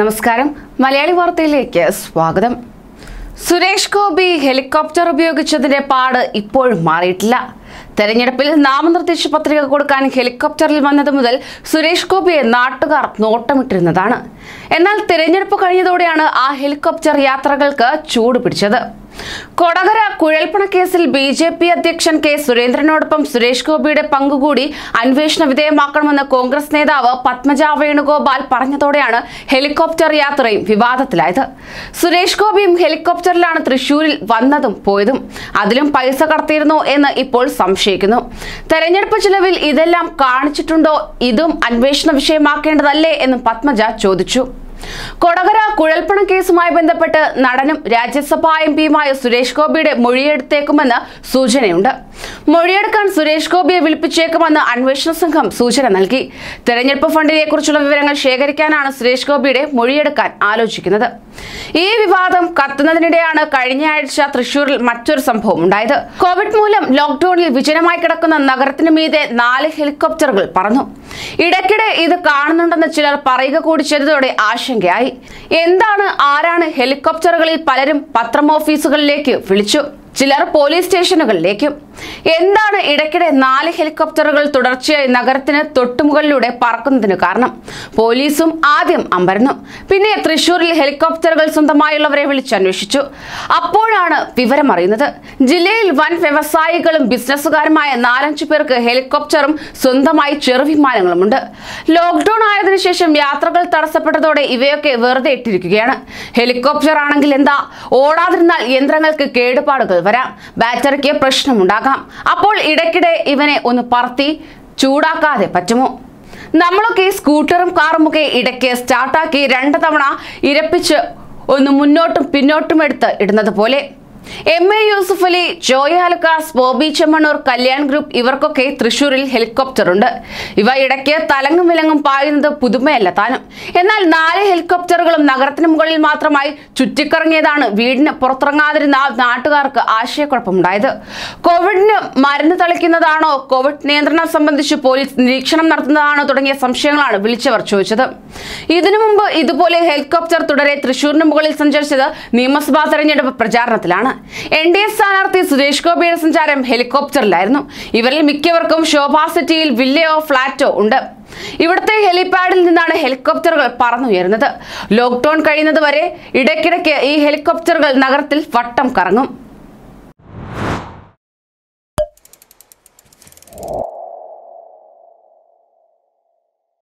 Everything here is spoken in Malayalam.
നമസ്കാരം. മലയാളി വാർത്തയിലേക്ക് സ്വാഗതം. സുരേഷ് ഗോപി ഹെലികോപ്റ്റർ ഉപയോഗിച്ചതിന്റെ പാട് ഇപ്പോഴും മാറിയിട്ടില്ല. തെരഞ്ഞെടുപ്പിൽ നാമനിർദ്ദേശ പത്രിക കൊടുക്കാൻ ഹെലികോപ്റ്ററിൽ വന്നത് മുതൽ സുരേഷ് ഗോപിയെ നാട്ടുകാർ നോട്ടമിട്ടിരുന്നതാണ്. എന്നാൽ തിരഞ്ഞെടുപ്പ് കഴിഞ്ഞതോടെയാണ് ആ ഹെലികോപ്റ്റർ യാത്രകൾക്ക് ചൂട് പിടിച്ചത്. കൊടകര കുഴൽപ്പണ കേസിൽ ബി ജെ പി അധ്യക്ഷൻ കെ സുരേന്ദ്രനോടൊപ്പം സുരേഷ് ഗോപിയുടെ പങ്കുകൂടി അന്വേഷണ വിധേയമാക്കണമെന്ന് കോൺഗ്രസ് നേതാവ് പത്മജ വേണുഗോപാൽ പറഞ്ഞതോടെയാണ് ഹെലികോപ്റ്റർ യാത്രയും വിവാദത്തിലായത്. സുരേഷ് ഗോപിയും ഹെലികോപ്റ്ററിലാണ് തൃശൂരിൽ വന്നതും പോയതും. അതിലും പൈസ കടത്തിയിരുന്നു എന്ന് ഇപ്പോൾ സംശയിക്കുന്നു. തെരഞ്ഞെടുപ്പ് ചിലവിൽ ഇതെല്ലാം കാണിച്ചിട്ടുണ്ടോ? ഇതും അന്വേഷണ വിഷയമാക്കേണ്ടതല്ലേ എന്നും പത്മജ ചോദിച്ചു. കൊടകര കുഴൽപ്പണ കേസുമായി ബന്ധപ്പെട്ട് നടനും രാജ്യസഭാ എം പിയുമായ സുരേഷ് ഗോപിയുടെ മൊഴിയെടുത്തേക്കുമെന്ന് സൂചനയുണ്ട്. മൊഴിയെടുക്കാൻ സുരേഷ് ഗോപിയെ വിളിപ്പിച്ചേക്കുമെന്ന് അന്വേഷണ സംഘം സൂചന നൽകി. തെരഞ്ഞെടുപ്പ് ഫണ്ടിനെ കുറിച്ചുള്ള വിവരങ്ങൾ ശേഖരിക്കാനാണ് സുരേഷ് ഗോപിയുടെ മൊഴിയെടുക്കാൻ ആലോചിക്കുന്നത്. ഈ വിവാദം കത്തുന്നതിനിടെയാണ് കഴിഞ്ഞയാഴ്ച തൃശൂരിൽ മറ്റൊരു സംഭവം ഉണ്ടായത്. കോവിഡ് മൂലം ലോക്ഡൌണിൽ വിജനമായി കിടക്കുന്ന നഗരത്തിന് മീതെ നാല് ഹെലികോപ്റ്ററുകൾ പറന്നു. ഇടയ്ക്കിടെ ഇത് കാണുന്നുണ്ടെന്ന് ചിലർ പറയുക കൂടി ചെയ്തതോടെ ആശങ്കയായി. എന്താണ് ആരാണ് ഹെലികോപ്റ്ററുകളിൽ പലരും പത്രം ഓഫീസുകളിലേക്ക് വിളിച്ചു? ചിലർ പോലീസ് സ്റ്റേഷനുകളിലേക്കും. എന്താണ് ഇടയ്ക്കിടെ നാല് ഹെലികോപ്റ്ററുകൾ തുടർച്ചയായി നഗരത്തിന് തൊട്ടുമുകളിലൂടെ പറക്കുന്നതിന് കാരണം? പോലീസും ആദ്യം അമ്പരന്നു. പിന്നെ തൃശൂരിൽ ഹെലികോപ്റ്ററുകൾ സ്വന്തമായുള്ളവരെ വിളിച്ചന്വേഷിച്ചു അപ്പോഴാണ് വിവരമറിയുന്നത് ജില്ലയിൽ വൻ വ്യവസായികളും ബിസിനസ്സുകാരുമായ നാലഞ്ചു പേർക്ക് ഹെലികോപ്റ്ററും സ്വന്തമായി ചെറുവിമാനങ്ങളുമുണ്ട്. ലോക്ക്ഡൌൺ ആയതിനു ശേഷം യാത്രകൾ തടസ്സപ്പെട്ടതോടെ ഇവയൊക്കെ വെറുതെ ഇട്ടിരിക്കുകയാണ്. ഹെലികോപ്റ്റർ ആണെങ്കിൽ എന്താ? ഓടാതിരുന്നാൽ യന്ത്രങ്ങൾക്ക് കേടുപാടുകൾ വരാം. ബാറ്ററിക്ക് പ്രശ്നമുണ്ടാകാം. അപ്പോൾ ഇടയ്ക്കിടെ ഇവനെ ഒന്ന് പറത്തി ചൂടാക്കാതെ പറ്റുമോ? നമ്മളൊക്കെ സ്കൂട്ടറും കാറും ഒക്കെ ഇടയ്ക്ക് സ്റ്റാർട്ടാക്കി രണ്ട് തവണ ഇരപ്പിച്ച് ഒന്ന് മുന്നോട്ടും പിന്നോട്ടും എടുത്ത് ഇടുന്നത് പോലെ. M A Yusuf Ali Joy Alukkas Boby Chemmanur Kalyan group ഇവർക്കൊക്കെ തൃശൂരിൽ ഹെലികോപ്റ്റർ ഉണ്ട് ഇവ ഇടയ്ക്ക് തലങ്ങും വിലങ്ങും പായുന്നത് പുതുമയല്ല താനും. എന്നാൽ നാല് ഹെലികോപ്റ്ററുകളും നഗരത്തിന് മുകളിൽ മാത്രമായി ചുറ്റിക്കറങ്ങിയതാണ് വീടിന് പുറത്തിറങ്ങാതിരുന്ന നാട്ടുകാർക്ക് ആശയക്കുഴപ്പമുണ്ടായത്. കോവിഡിന് മരുന്ന് തളിക്കുന്നതാണോ കോവിഡ് നിയന്ത്രണം സംബന്ധിച്ച് പോലീസ് നിരീക്ഷണം നടത്തുന്നതാണോ തുടങ്ങിയ സംശയങ്ങളാണ് വിളിച്ചവർ ചോദിച്ചത്. ഇതിനു മുമ്പ് ഇതുപോലെ ഹെലികോപ്റ്റർ തുടരെ തൃശൂരിന് മുകളിൽ സഞ്ചരിച്ചത് നിയമസഭാ തെരഞ്ഞെടുപ്പ് പ്രചാരണത്തിലാണ്. എൻ ഡി എ സ്ഥാനാർത്ഥി സുരേഷ് ഗോപിയുടെ സഞ്ചാരം ഹെലികോപ്റ്ററിലായിരുന്നു. ഇവരിൽ മിക്കവർക്കും ശോഭാ സിറ്റിയിൽ വില്ലയോ ഫ്ളാറ്റോ ഉണ്ട്. ഇവിടുത്തെ ഹെലിപാഡിൽ നിന്നാണ് ഹെലികോപ്റ്ററുകൾ പറന്നുയരുന്നത്. ലോക്ക്ഡൌൺ കഴിയുന്നത് വരെ ഇടയ്ക്കിടയ്ക്ക് ഈ ഹെലികോപ്റ്ററുകൾ നഗരത്തിൽ വട്ടം കറങ്ങും.